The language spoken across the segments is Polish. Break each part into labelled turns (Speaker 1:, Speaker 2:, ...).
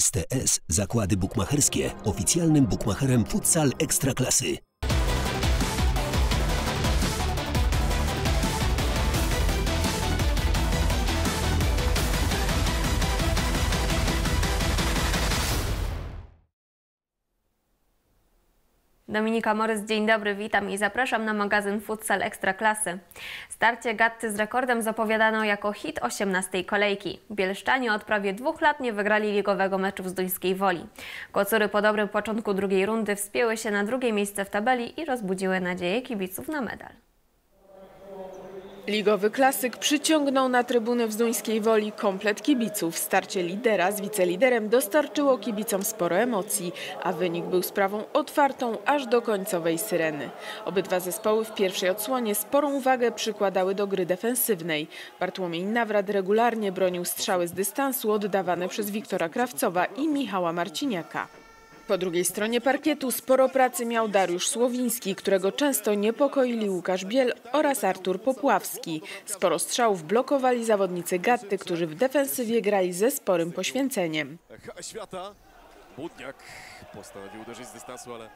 Speaker 1: STS Zakłady Bukmacherskie, oficjalnym bukmacherem futsal ekstraklasy.
Speaker 2: Dominika Morys, dzień dobry, witam i zapraszam na magazyn Futsal Ekstraklasy. Starcie Gatty z rekordem zapowiadano jako hit 18 kolejki. Bielszczanie od prawie dwóch lat nie wygrali ligowego meczu w Zduńskiej Woli. Kocury po dobrym początku drugiej rundy wspięły się na drugie miejsce w tabeli i rozbudziły nadzieję kibiców na medal.
Speaker 3: Ligowy klasyk przyciągnął na trybuny w Zduńskiej Woli komplet kibiców. Starcie lidera z wiceliderem dostarczyło kibicom sporo emocji, a wynik był sprawą otwartą aż do końcowej syreny. Obydwa zespoły w pierwszej odsłonie sporą uwagę przykładały do gry defensywnej. Bartłomiej Nawrat regularnie bronił strzały z dystansu oddawane przez Wiktora Krawcowa i Michała Marciniaka. Po drugiej stronie parkietu sporo pracy miał Dariusz Słowiński, którego często niepokoili Łukasz Biel oraz Artur Popławski. Sporo strzałów blokowali zawodnicy Gatty, którzy w defensywie grali ze sporym poświęceniem.
Speaker 4: Świata. Budniak postanowił uderzyć z dystansu, ale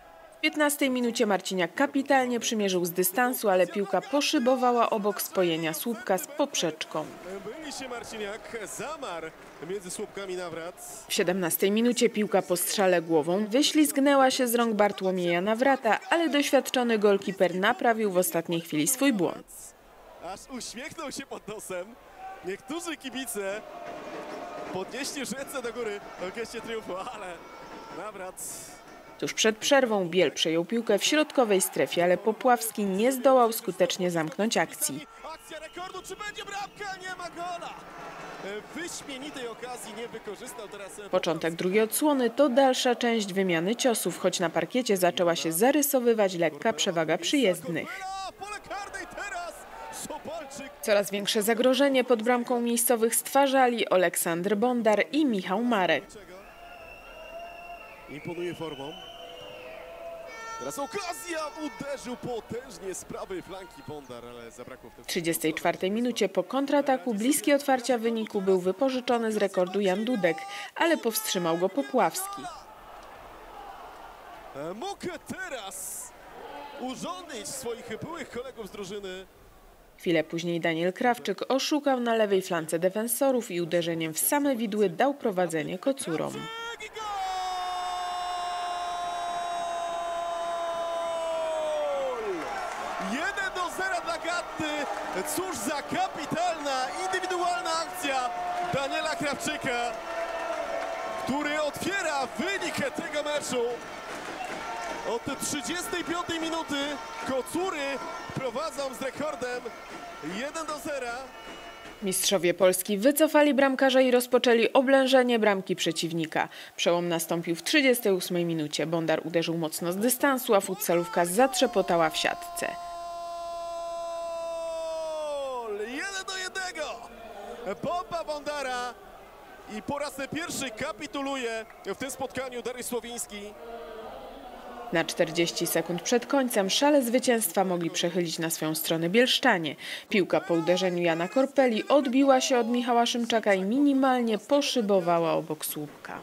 Speaker 3: 15 minucie Marciniak kapitalnie przymierzył z dystansu, ale piłka poszybowała obok spojenia słupka z poprzeczką.
Speaker 4: myli się Marciniak. Zamarł między słupkami nawrat.
Speaker 3: W 17 minucie piłka po strzale głową wyślizgnęła się z rąk Bartłomieja Nawrata, ale doświadczony golkiper naprawił w ostatniej chwili swój błąd.
Speaker 4: Aż uśmiechnął się pod nosem. Niektórzy kibice podnieśli ręce do góry w geście triumfu, ale nawrat
Speaker 3: Tuż przed przerwą Biel przejął piłkę w środkowej strefie, ale Popławski nie zdołał skutecznie zamknąć akcji.
Speaker 4: Akcja rekordu, czy będzie bramka? Nie ma gola! Wyśmienitej okazji nie wykorzystał teraz. e,
Speaker 3: Początek drugiej odsłony to dalsza część wymiany ciosów, choć na parkiecie zaczęła się zarysowywać lekka przewaga przyjezdnych. Coraz większe zagrożenie pod bramką miejscowych stwarzali Aleksander Bondar i Michał Marek.
Speaker 4: imponuje formą. Teraz okazja! Uderzył potężnie z prawej flanki Bondar, ale zabrakło w tym
Speaker 3: W 34 minucie po kontrataku bliski otwarcia wyniku był wypożyczony z rekordu Jan Dudek, ale powstrzymał go Popławski.
Speaker 4: E, Mógł teraz urządzić swoich byłych kolegów z drużyny.
Speaker 3: Chwilę później Daniel Krawczyk oszukał na lewej flance defensorów i uderzeniem w same widły dał prowadzenie kocurom.
Speaker 4: Cyk i gol! 1 do 0 dla Gatty. Cóż za kapitalna, indywidualna akcja Daniela Krawczyka, który otwiera wynik tego meczu. Od 35 minuty Kocury prowadzą z rekordem 1 do 0.
Speaker 3: Mistrzowie Polski wycofali bramkarza i rozpoczęli oblężenie bramki przeciwnika. Przełom nastąpił w 38 minucie. Bondar uderzył mocno z dystansu, a futsalówka zatrzepotała w siatce.
Speaker 4: Gol! 1 do 1! Bomba Bondara i po raz pierwszy kapituluje w tym spotkaniu Dariusz Słowiński.
Speaker 3: Na 40 sekund przed końcem szale zwycięstwa mogli przechylić na swoją stronę Bielszczanie. Piłka po uderzeniu Jana Korpeli odbiła się od Michała Szymczaka i minimalnie poszybowała obok słupka.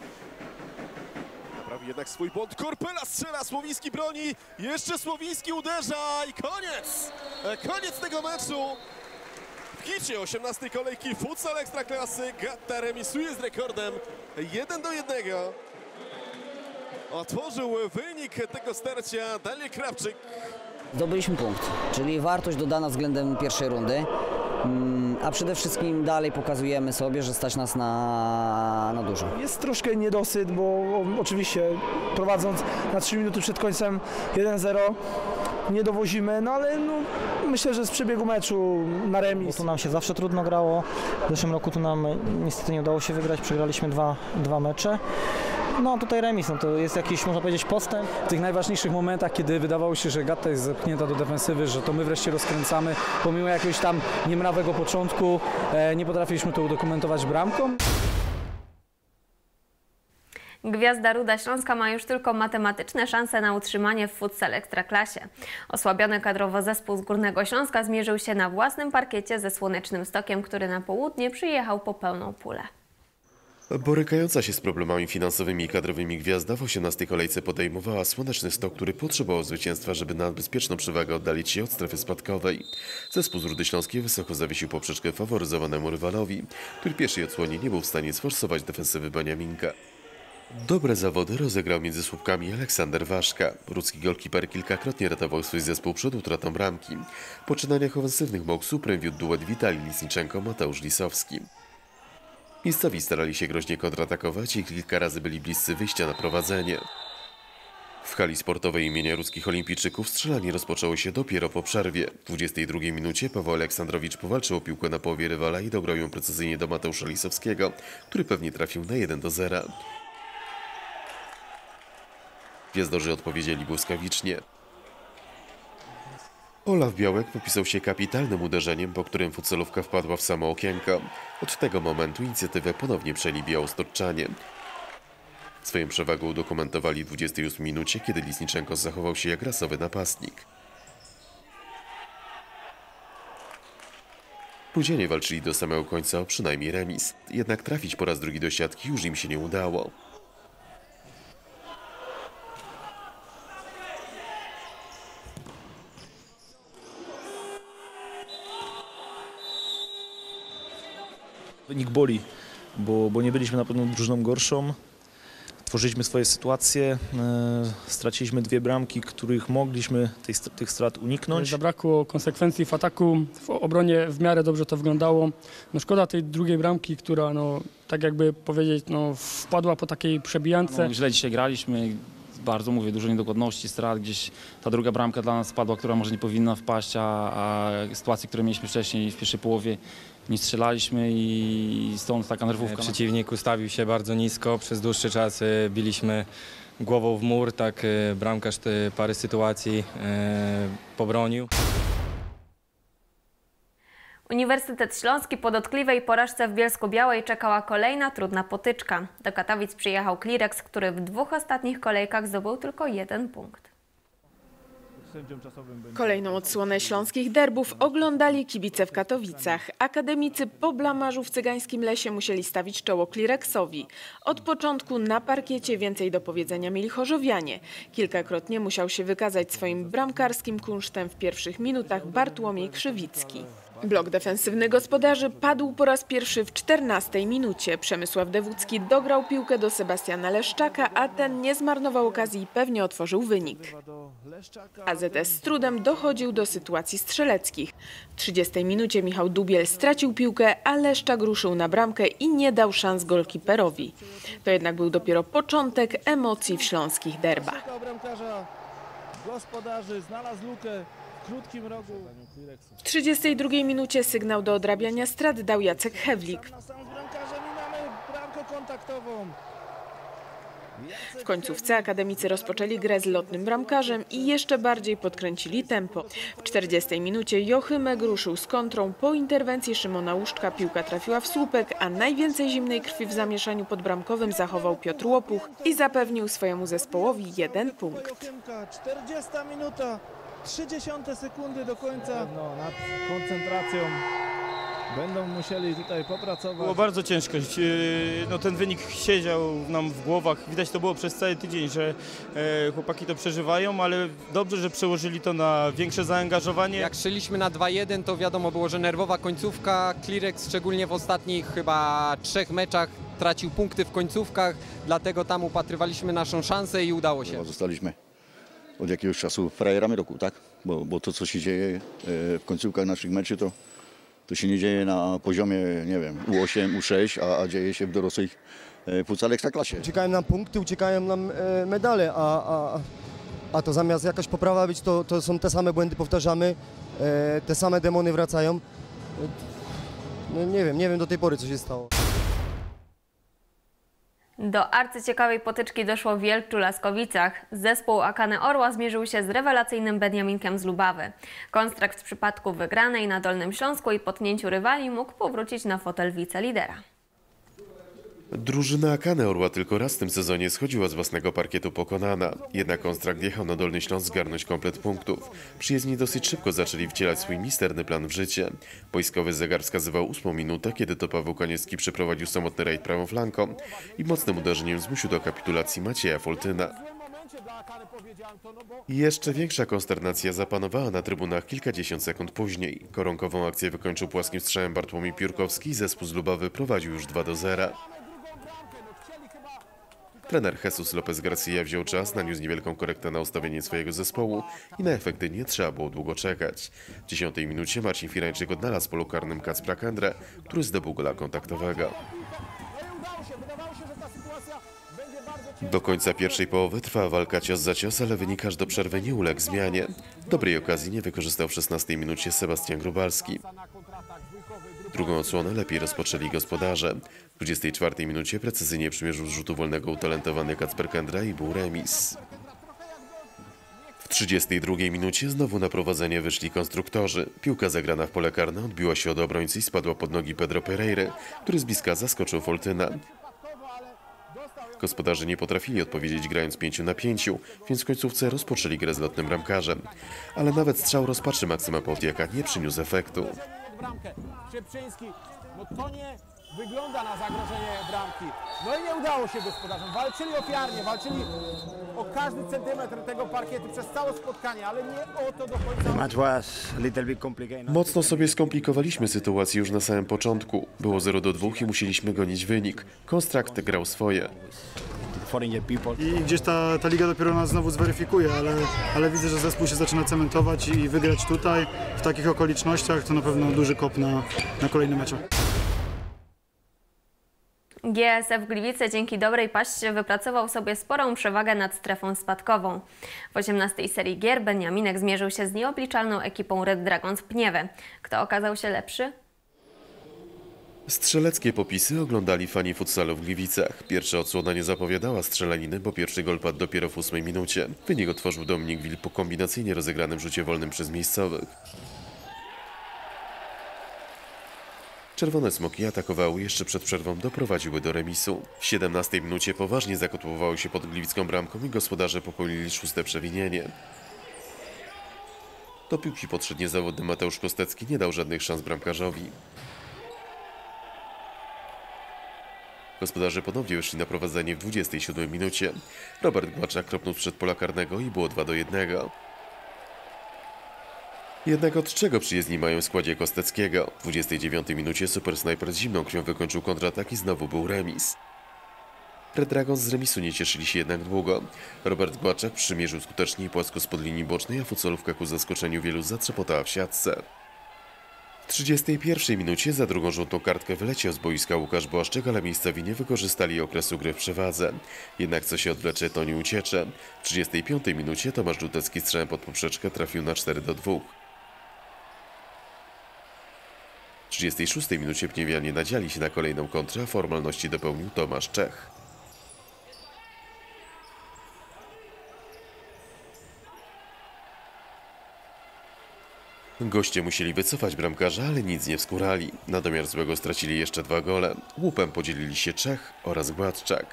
Speaker 4: Naprawi jednak swój błąd. Korpela strzela, Słowiński broni. Jeszcze Słowiński uderza i koniec! E, Koniec tego meczu. W kicie 18 kolejki futsal ekstraklasy. Gatta remisuje z rekordem 1 do 1. Otworzył wynik tego starcia Daniel Krawczyk.
Speaker 5: Zdobyliśmy punkt, czyli wartość dodana względem pierwszej rundy, Mm, a przede wszystkim dalej pokazujemy sobie, że stać nas na, na dużo.
Speaker 6: Jest troszkę niedosyt, bo oczywiście prowadząc na 3 minuty przed końcem 1-0 nie dowozimy, no ale no, myślę, że z przebiegu meczu na
Speaker 7: Bo
Speaker 6: remis
Speaker 7: tu nam się zawsze trudno grało. W zeszłym roku tu nam niestety nie udało się wygrać, przegraliśmy dwa, dwa mecze. No a tutaj remis, no to jest jakiś, można powiedzieć, postęp.
Speaker 8: w tych najważniejszych momentach, kiedy wydawało się, że Gata jest zepchnięta do defensywy, że to my wreszcie rozkręcamy, pomimo jakiegoś tam niemrawego początku, e, nie potrafiliśmy to udokumentować bramką.
Speaker 2: Gwiazda Ruda Śląska ma już tylko matematyczne szanse na utrzymanie w futsal Ekstraklasie. Osłabiony kadrowo zespół z Górnego Śląska zmierzył się na własnym parkiecie ze Słonecznym Stokiem, który na południe przyjechał po pełną pulę.
Speaker 9: Borykająca się z problemami finansowymi i kadrowymi gwiazda w 18 kolejce podejmowała słoneczny stok, który potrzebował zwycięstwa, żeby na bezpieczną przewagę oddalić się od strefy spadkowej. Zespół z Rudy Śląskiej wysoko zawiesił poprzeczkę faworyzowanemu rywalowi, który pierwszej odsłonie nie był w stanie sforsować defensywy Beniaminka. Dobre zawody rozegrał między słupkami Aleksander Waszka. Rudzki golkiper kilkakrotnie ratował swój zespół przed utratą bramki. Po poczynaniach ofensywnych mógł suprem duet Witalij Lisniczenko-Mateusz Lisowski. Miejscowi starali się groźnie kontratakować i kilka razy byli bliscy wyjścia na prowadzenie. W hali sportowej imienia ruskich olimpijczyków strzelanie rozpoczęło się dopiero po przerwie. W 22 minucie Paweł Aleksandrowicz powalczył piłkę na połowie rywala i dobrał ją precyzyjnie do Mateusza Lisowskiego, który pewnie trafił na 1 do 0. Gwiazdorzy odpowiedzieli błyskawicznie. Olaf Białek popisał się kapitalnym uderzeniem, po którym futsalówka wpadła w samo okienko. Od tego momentu inicjatywę ponownie przejęli białostoczczanie. Swoją przewagę udokumentowali w 28 minucie, kiedy Lisniczenko zachował się jak rasowy napastnik. Pudzianie walczyli do samego końca o przynajmniej remis, jednak trafić po raz drugi do siatki już im się nie udało.
Speaker 10: Wynik boli, bo, bo nie byliśmy na pewno drużyną gorszą. Tworzyliśmy swoje sytuacje, e, straciliśmy dwie bramki, których mogliśmy tej, tych strat uniknąć.
Speaker 11: Zabrakło konsekwencji w ataku, w obronie w miarę dobrze to wyglądało. No szkoda tej drugiej bramki, która no, tak jakby powiedzieć, no, wpadła po takiej przebijance.
Speaker 12: No, źle dzisiaj graliśmy, bardzo mówię, dużo niedokładności, strat, gdzieś ta druga bramka dla nas spadła, która może nie powinna wpaść, a, a sytuacje, które mieliśmy wcześniej w pierwszej połowie nie strzelaliśmy i stąd taka nerwówka.
Speaker 13: Przeciwnik ustawił się bardzo nisko, przez dłuższy czas e, biliśmy głową w mur, tak e, bramkarz parę sytuacji e, pobronił.
Speaker 2: Uniwersytet Śląski po dotkliwej porażce w Bielsku-Białej czekała kolejna trudna potyczka. Do Katowic przyjechał Klirex, który w dwóch ostatnich kolejkach zdobył tylko jeden punkt.
Speaker 3: Kolejną odsłonę śląskich derbów oglądali kibice w Katowicach. Akademicy po blamarzu w cygańskim lesie musieli stawić czoło Klirexowi. Od początku na parkiecie więcej do powiedzenia mieli chorzowianie. Kilkakrotnie musiał się wykazać swoim bramkarskim kunsztem w pierwszych minutach Bartłomiej Krzywicki. Blok defensywny gospodarzy padł po raz pierwszy w 14 minucie. Przemysław Dewódzki dograł piłkę do Sebastiana Leszczaka, a ten nie zmarnował okazji i pewnie otworzył wynik. AZS z trudem dochodził do sytuacji strzeleckich. W 30 minucie Michał Dubiel stracił piłkę, a Leszczak ruszył na bramkę i nie dał szans golkiperowi. To jednak był dopiero początek emocji w śląskich derbach.
Speaker 14: gospodarzy znalazł lukę krótkim rogu.
Speaker 3: W 32 minucie sygnał do odrabiania strat dał Jacek Hewlik. W końcówce akademicy rozpoczęli grę z lotnym bramkarzem i jeszcze bardziej podkręcili tempo. W 40 minucie Jochymek ruszył z kontrą. Po interwencji Szymona Łuszczka piłka trafiła w słupek, a najwięcej zimnej krwi w zamieszaniu podbramkowym zachował Piotr Łopuch i zapewnił swojemu zespołowi jeden punkt.
Speaker 14: Jochymka, 40 minuta, 30 sekundy do końca. No, nad koncentracją będą musieli tutaj popracować.
Speaker 15: Było bardzo ciężko. No, ten wynik siedział nam w głowach. Widać to było przez cały tydzień, że e, chłopaki to przeżywają, ale dobrze, że przełożyli to na większe zaangażowanie.
Speaker 16: Jak szliśmy na 2-1, to wiadomo było, że nerwowa końcówka. Klirex szczególnie w ostatnich chyba trzech meczach tracił punkty w końcówkach, dlatego tam upatrywaliśmy naszą szansę i udało się.
Speaker 17: Zostaliśmy od jakiegoś czasu frajerami roku, tak? Bo, bo to, co się dzieje e, w końcówkach naszych meczy, to, to się nie dzieje na poziomie, nie wiem, U8, U6, a, a dzieje się w dorosłych e, futsal ekstraklasie.
Speaker 18: Uciekają nam punkty, uciekają nam e, medale, a, a, a to zamiast jakaś poprawa być, to, to są te same błędy powtarzamy, te same demony wracają. No, nie wiem, nie wiem do tej pory co się stało.
Speaker 2: Do arcyciekawej potyczki doszło w Wielczu-Laskowicach. Zespół Akane Orła zmierzył się z rewelacyjnym Beniaminkiem z Lubawy. Konstrakt w przypadku wygranej na Dolnym Śląsku i potnięciu rywali mógł powrócić na fotel wicelidera.
Speaker 9: Drużyna Kane Orła tylko raz w tym sezonie schodziła z własnego parkietu pokonana. Jednak Konstrakt jechał na Dolny Śląsk zgarnąć komplet punktów. Przyjezdni dosyć szybko zaczęli wcielać swój misterny plan w życie. Wojskowy zegar wskazywał ósmą minutę, kiedy to Paweł Koniecki przeprowadził samotny rajd prawą flanką i mocnym uderzeniem zmusił do kapitulacji Macieja Foltyna. Jeszcze większa konsternacja zapanowała na trybunach kilkadziesiąt sekund później. Koronkową akcję wykończył płaskim strzałem Bartłomiej Piórkowski i zespół z Lubawy prowadził już 2 do 0. Trener Jesus Lopez Garcia wziął czas, naniósł niewielką korektę na ustawienie swojego zespołu i na efekty nie trzeba było długo czekać. W dziesiątej minucie Marcin Firańczyk odnalazł polu karnym Kacpra Kędrę, który zdobył gola kontaktowego. Do końca pierwszej połowy trwała walka cios za cios, ale wynik aż do przerwy nie uległ zmianie. Dobrej okazji nie wykorzystał w 16 minucie Sebastian Grubalski. Drugą odsłonę lepiej rozpoczęli gospodarze. W 24 minucie precyzyjnie przymierzył z rzutu wolnego utalentowany Kacper Kendra i był remis. W 32 minucie znowu na prowadzenie wyszli konstruktorzy. Piłka zagrana w pole karne odbiła się od obrońcy i spadła pod nogi Pedro Pereira, który z bliska zaskoczył Foltyna. Gospodarze nie potrafili odpowiedzieć grając 5 na 5, więc w końcówce rozpoczęli grę z lotnym bramkarzem. Ale nawet strzał rozpaczy Maksyma Połtiaka nie przyniósł efektu.
Speaker 14: Bramkę. Szybczyński, no to nie wygląda na zagrożenie bramki. No i nie udało się gospodarzom. Walczyli ofiarnie, walczyli o każdy centymetr tego parkietu przez całe spotkanie, ale nie o to do końca.
Speaker 9: Mocno sobie skomplikowaliśmy sytuację już na samym początku. Było 0 do 2 i musieliśmy gonić wynik. Konstrakt grał swoje.
Speaker 19: I gdzieś ta, ta liga dopiero nas znowu zweryfikuje, ale, ale widzę, że zespół się zaczyna cementować i wygrać tutaj w takich okolicznościach to na pewno duży kop na, na kolejne mecze.
Speaker 2: GSF Gliwice dzięki dobrej paście wypracował sobie sporą przewagę nad strefą spadkową. W 18 serii gier Beniaminek zmierzył się z nieobliczalną ekipą Red Dragons Pniewy. Kto okazał się lepszy?
Speaker 9: Strzeleckie popisy oglądali fani futsalu w Gliwicach. Pierwsza odsłona nie zapowiadała strzelaniny, bo pierwszy gol padł dopiero w ósmej minucie. Wynik otworzył Dominik Wil po kombinacyjnie rozegranym rzucie wolnym przez miejscowych. Czerwone smoki atakowały jeszcze przed przerwą, doprowadziły do remisu. W 17 minucie poważnie zakotłowały się pod gliwicką bramką i gospodarze popełnili szóste przewinienie. Do piłki podszedł niezawodny Mateusz Kostecki, nie dał żadnych szans bramkarzowi. Gospodarze ponownie wyszli na prowadzenie w 27 minucie. Robert Głaczak kropnął przed pola karnego i było 2 do 1. Jednak od czego przyjezdni mają w składzie Kosteckiego? W 29 minucie Super Sniper z zimną krwią wykończył kontratak i znowu był remis. Red Dragons z remisu nie cieszyli się jednak długo. Robert Głaczak przymierzył skutecznie i płasko spod linii bocznej, a futsolówka ku zaskoczeniu wielu zatrzepotała w siatce. W 31 minucie za drugą żółtą kartkę wyleciał z boiska Łukasz Błaszczyk, ale miejscowi nie wykorzystali okresu gry w przewadze. Jednak co się odwlecze, to nie uciecze. W 35 minucie Tomasz Żółtecki strzałem pod poprzeczkę trafił na 4 do 2. W 36 minucie Pniewianie nadziali się na kolejną kontrę, a formalności dopełnił Tomasz Czech. Goście musieli wycofać bramkarza, ale nic nie wskurali. Na domiar złego stracili jeszcze dwa gole. Łupem podzielili się Czech oraz Gładczak.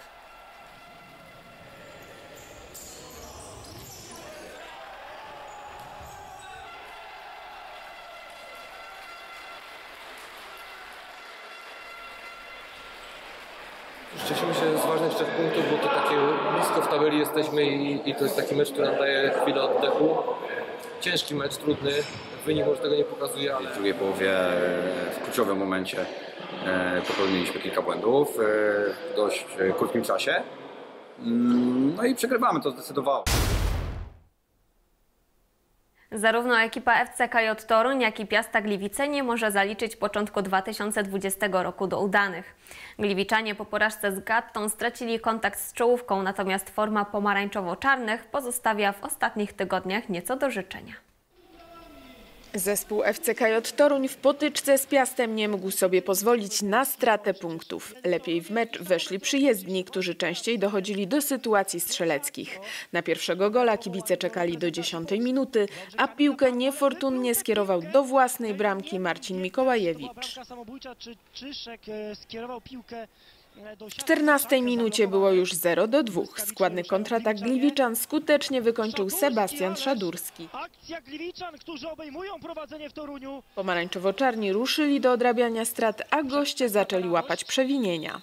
Speaker 20: Cieszymy się z ważnych trzech punktów, bo to takie blisko w tabeli jesteśmy i, i to jest taki mecz, który nam daje chwilę oddechu. Ciężki mecz, trudny, wynik może tego nie pokazuje, ale
Speaker 21: W drugiej połowie e, w kluczowym momencie e, popełniliśmy kilka błędów e, w dość krótkim czasie. Mm, No i przegrywamy to zdecydowało.
Speaker 2: Zarówno ekipa FC KJ Toruń, jak i Piasta Gliwice nie może zaliczyć początku 2020 roku do udanych. Gliwiczanie po porażce z Gattą stracili kontakt z czołówką, natomiast forma pomarańczowo-czarnych pozostawia w ostatnich tygodniach nieco do życzenia.
Speaker 3: Zespół FCKJ Toruń w potyczce z Piastem nie mógł sobie pozwolić na stratę punktów. Lepiej w mecz weszli przyjezdni, którzy częściej dochodzili do sytuacji strzeleckich. Na pierwszego gola kibice czekali do 10 minuty, a piłkę niefortunnie skierował do własnej bramki Marcin Mikołajewicz.
Speaker 22: Samobójcza, czy Czyszek e, skierował piłkę
Speaker 3: W 14 minucie było już 0 do 2. Składny kontratak Gliwiczan skutecznie wykończył Sebastian Szadurski.
Speaker 23: Akcja Gliwiczan, którzy obejmują prowadzenie w Toruniu.
Speaker 3: Pomarańczowo-czarni ruszyli do odrabiania strat, a goście zaczęli łapać przewinienia.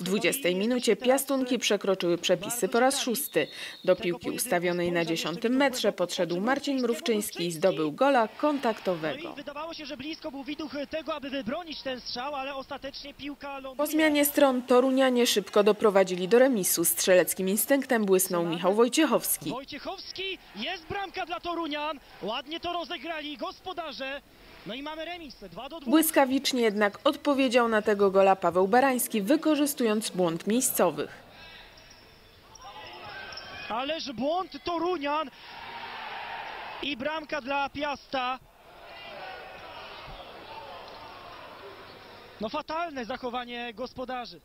Speaker 3: W 20 minucie piastunki przekroczyły przepisy po raz szósty. Do piłki ustawionej na 10 metrze podszedł Marcin Mrówczyński i zdobył gola kontaktowego.
Speaker 23: Wydawało się, że blisko był Widuch tego, aby wybronić ten strzał, ale ostatecznie piłka ląduje.
Speaker 3: Po zmianie stron Torunianie szybko doprowadzili do remisu. Strzeleckim instynktem błysnął Michał Wojciechowski.
Speaker 23: Wojciechowski, jest bramka dla Torunian. Ładnie to rozegrali gospodarze. No i mamy remis, 2 do 2.
Speaker 3: Błyskawicznie jednak odpowiedział na tego gola Paweł Barański, wykorzystując błąd miejscowych.
Speaker 23: Ależ błąd Torunian i bramka dla Piasta. No fatalne zachowanie gospodarzy.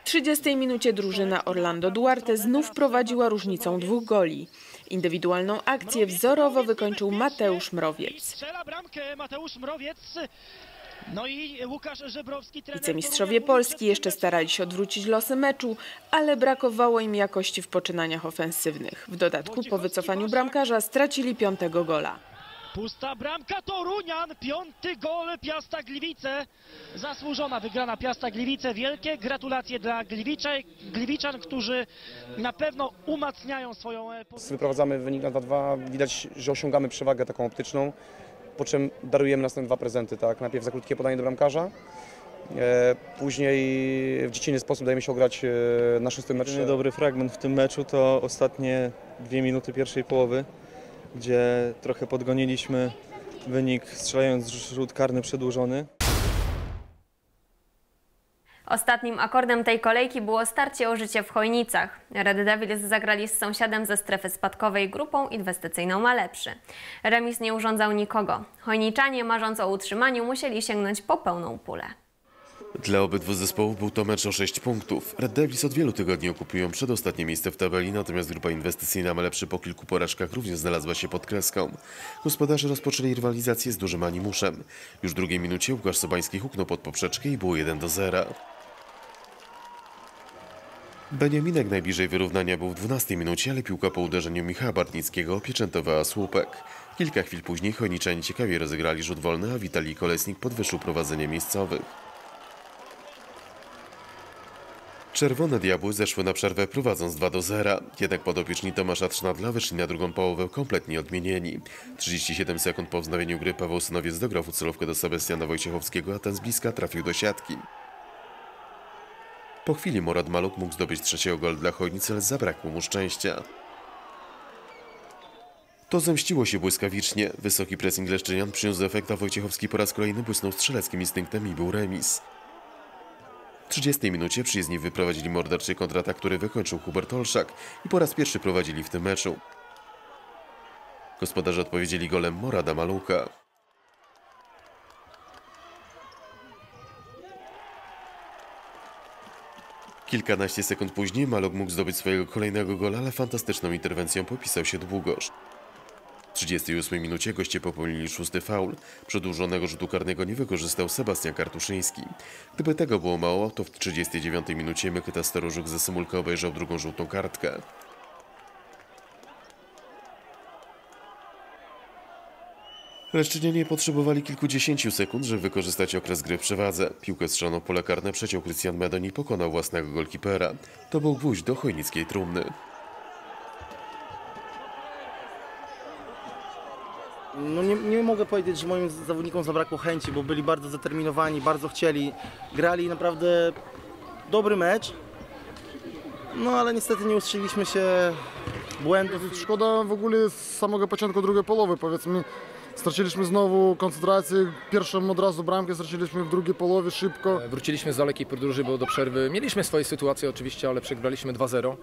Speaker 3: W 30 minucie drużyna Orlando Duarte znów prowadziła różnicą dwóch goli. Indywidualną akcję wzorowo wykończył Mateusz Mrowiec.
Speaker 23: Strzela bramkę Mateusz Mrowiec. No i Łukasz Żebrowski. trener
Speaker 3: Wicemistrzowie Polski jeszcze starali się odwrócić losy meczu, ale brakowało im jakości w poczynaniach ofensywnych. W dodatku po wycofaniu bramkarza stracili piątego gola.
Speaker 23: Pusta bramka Torunian, piąty gol Piasta Gliwice. Zasłużona wygrana Piasta Gliwice. Wielkie gratulacje dla Gliwicze, Gliwiczan, którzy na pewno umacniają swoją e, pozycję.
Speaker 22: Wyprowadzamy wynik na 2-2, widać, że osiągamy przewagę taką optyczną, po czym darujemy następne dwa prezenty, tak? Najpierw za krótkie podanie do bramkarza, e, później w dziecinny sposób dajemy się ograć e, na szóstym.
Speaker 24: Jedyny dobry fragment w tym meczu to ostatnie dwie minuty pierwszej połowy, gdzie trochę podgoniliśmy wynik strzelając rzut karny przedłużony.
Speaker 2: Ostatnim akordem tej kolejki było starcie o życie w Chojnicach. Red Devils zagrali z sąsiadem ze strefy spadkowej grupą inwestycyjną ma lepszy. Remis nie urządzał nikogo. Chojniczanie marząc o utrzymaniu musieli sięgnąć po pełną pulę.
Speaker 9: Dla obydwu zespołów był to mecz o 6 punktów. Red Devils od wielu tygodni okupują przedostatnie miejsce w tabeli, natomiast grupa inwestycyjna ma lepszy po kilku porażkach również znalazła się pod kreską. Gospodarze rozpoczęli rywalizację z dużym animuszem. Już w drugiej minucie Łukasz Sobański huknął pod poprzeczkę i było 1 do 0. Beniaminek najbliżej wyrównania był w 12 minucie, ale piłka po uderzeniu Michała Bartnickiego opieczętowała słupek. Kilka chwil później Chojniczani ciekawie rozegrali rzut wolny, a Witalij Kolesnik podwyższył prowadzenie miejscowych. Czerwone Diabły zeszły na przerwę prowadząc 2 do 0. Jednak podopieczni Tomasza Trznadla wyszli na drugą połowę kompletnie odmienieni. 37 sekund po wznowieniu gry Paweł Synowiec dograł celówkę do Sebastiana Wojciechowskiego, a ten z bliska trafił do siatki. Po chwili Morad Maluk mógł zdobyć trzeciego gol dla Chojnic, ale zabrakło mu szczęścia. To zemściło się błyskawicznie. Wysoki pressing Leszczynian przyniósł efekt, a Wojciechowski po raz kolejny błysnął strzeleckim instynktem i był remis. W 30 minucie przyjezdni wyprowadzili morderczy kontratak, który wykończył Hubert Olszak i po raz pierwszy prowadzili w tym meczu. Gospodarze odpowiedzieli golem Morada Maluka. Kilkanaście sekund później Maluk mógł zdobyć swojego kolejnego gola, ale fantastyczną interwencją popisał się Długosz. W 38 minucie goście popełnili szósty faul. Przedłużonego rzutu karnego nie wykorzystał Sebastian Kartuszyński. Gdyby tego było mało, to w 39 minucie Mykita Starożuk ze Symulka obejrzał drugą żółtą kartkę. Leszczynianie potrzebowali kilkudziesięciu sekund, żeby wykorzystać okres gry w przewadze. Piłkę strzeloną pole karne przeciął Krystian Medon i pokonał własnego golkipera. To był gwóźdź do chojnickiej trumny.
Speaker 25: No nie, nie mogę powiedzieć, że moim zawodnikom zabrakło chęci, bo byli bardzo zdeterminowani, bardzo chcieli, grali naprawdę dobry mecz. No ale niestety nie ustrzeliliśmy się błędów.
Speaker 26: Szkoda w ogóle z samego początku drugiej połowy, powiedzmy. Straciliśmy znowu koncentrację, pierwszą od razu bramkę straciliśmy w drugiej połowie szybko.
Speaker 27: Wróciliśmy z dalekiej podróży, bo do przerwy mieliśmy swoje sytuacje oczywiście, ale przegraliśmy 2-0.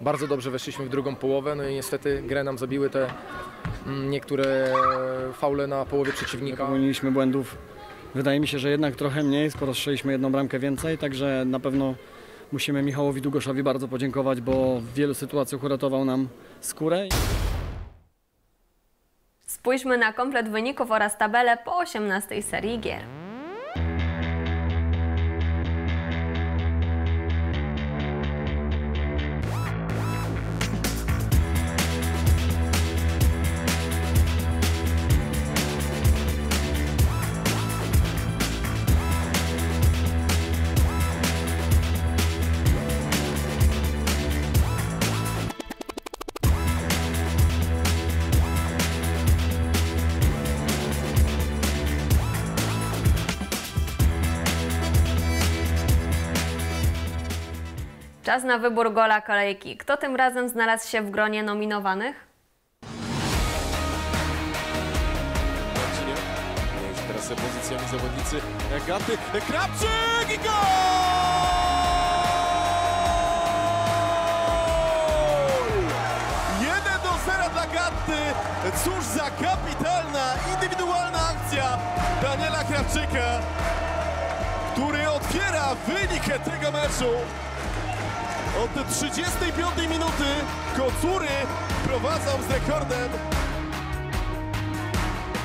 Speaker 27: Bardzo dobrze weszliśmy w drugą połowę, no i niestety grę nam zabiły te mm, niektóre faule na połowie przeciwnika.
Speaker 28: Popełniliśmy błędów, wydaje mi się, że jednak trochę mniej, skoro strzeliśmy jedną bramkę więcej, także na pewno musimy Michałowi Długoszowi bardzo podziękować, bo w wielu sytuacjach uratował nam skórę.
Speaker 2: Spójrzmy na komplet wyników oraz tabelę po 18 serii gier. Czas na wybór gola kolejki. Kto tym razem znalazł się w gronie nominowanych?
Speaker 4: Teraz pozycjami zawodnicy Gaty. Krawczyk i gol! 1 do 0 dla Gatty. Cóż za kapitalna, indywidualna akcja Daniela Krawczyka, który otwiera wynik tego meczu. Od 35 minuty Kocury prowadzą z rekordem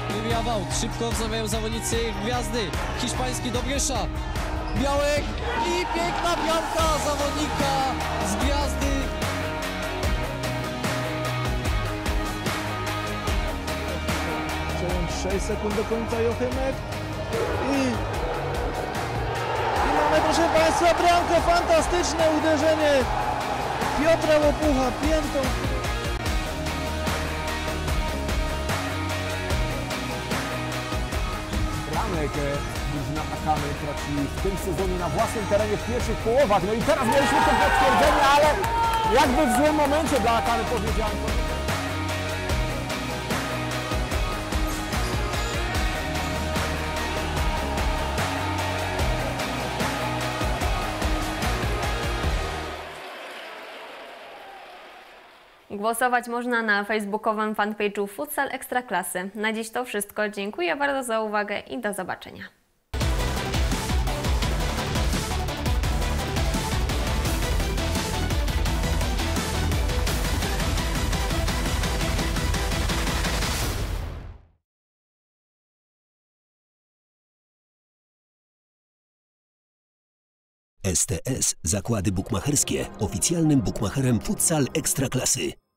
Speaker 29: Wybija Wout, szybko wznawiają zawodnicy gwiazdy. Hiszpański Dobrysza, Białek i piękna bramka zawodnika z gwiazdy.
Speaker 14: Przejąć 6 sekund do końca Jochemek mamy proszę Państwa bramkę, fantastyczne uderzenie Piotra Łopucha piętą. Bramek e, drużyna Akamy traci w tym sezonie na własnym terenie w pierwszych połowach. No i teraz mieliśmy to potwierdzenie, ale jakby w złym momencie dla Akamy powiedziałem.
Speaker 2: Głosować można na facebookowym fanpage'u Futsal Ekstraklasy. Na dziś to wszystko. Dziękuję bardzo za uwagę i do zobaczenia.
Speaker 30: STS Zakłady Bukmacherskie, oficjalnym bukmacherem futsal Ekstraklasy.